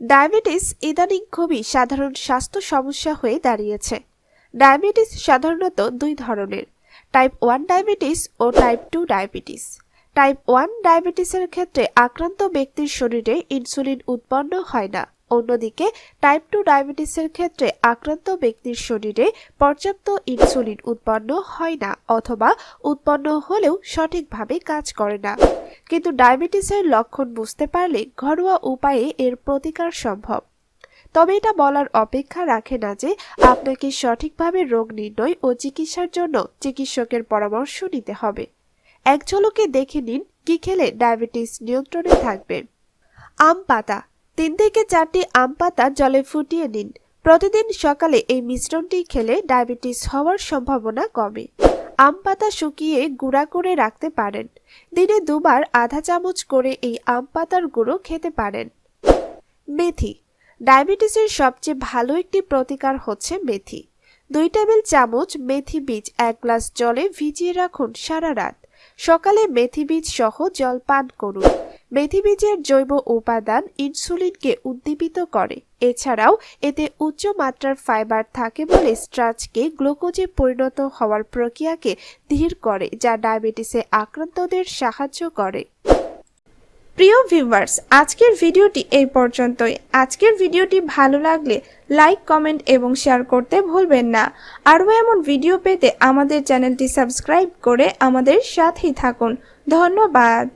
Diabetes ইদানিং খুবই সাধারণ স্বাস্থ্য সমস্যা হয়ে দাঁড়িয়েছে। ডায়াবেটিস সাধারণত দুই ধরনের টাইপ ওয়ান ডায়াবেটিস ও type two diabetes type one ডায়াবেটিসের ক্ষেত্রে আক্রান্ত ব্যক্তির শরীরে ইনসুলিন উৎপন্ন হয় না। অন্যদিকে টাইপ টু ডায়াবেটিসের ক্ষেত্রে আক্রান্ত ব্যক্তির শরীরে পর্যাপ্ত ইনসুলিন উৎপন্ন হয় না অথবা উৎপন্ন হলেও সঠিকভাবে কাজ করে না। কিন্তু ডায়াবেটিসের লক্ষণ বুঝতে পারলে ঘরোয়া উপায়ে এর প্রতিকার সম্ভব। তবে এটা বলার অপেক্ষা রাখে না যে আপনাকে সঠিকভাবে রোগ নির্ণয় ও চিকিৎসার জন্য চিকিৎসকের পরামর্শ নিতে হবে। এক ঝলকে দেখে নিন, কি খেলে ডায়াবেটিস নিয়ন্ত্রণে থাকবে। আম পাতা তিন থেকে চারটি আম পাতা জলে ফুটিয়ে নিন। প্রতিদিন সকালে এই মিশ্রণটি খেলে ডায়াবেটিস হওয়ার সম্ভাবনা কমে। আম পাতা শুকিয়ে গুঁড়া করে রাখতে পারেন। দিনে দুবার আধা চামচ করে এই আম পাতার গুঁড়ো খেতে পারেন। মেথি। ডায়াবেটিসের সবচেয়ে ভালো একটি প্রতিকার হচ্ছে মেথি। দুই টেবিল চামচ মেথি বীজ এক গ্লাস জলে ভিজিয়ে রাখুন সারা রাত। সকালে মেথি বীজ সহ জল পান করুন। মেথি বীজের জৈব উপাদান ইনসুলিনকে উদ্দীপিত করে। এছাড়াও, এতে উচ্চ মাত্রার ফাইবার থাকে বলে স্ট্রাচকে গ্লুকোজে পরিণত হওয়ার প্রক্রিয়াকে ধীর করে, যা ডায়াবেটিসে আক্রান্তদের সাহায্য করে। প্রিয় ভিউয়ার্স, আজকের ভিডিওটি এই পর্যন্তই। আজকের ভিডিওটি ভালো লাগলে লাইক, কমেন্ট এবং শেয়ার করতে ভুলবেন না। আরও এমন ভিডিও পেতে আমাদের চ্যানেলটি সাবস্ক্রাইব করে আমাদের সাথেই থাকুন। ধন্যবাদ।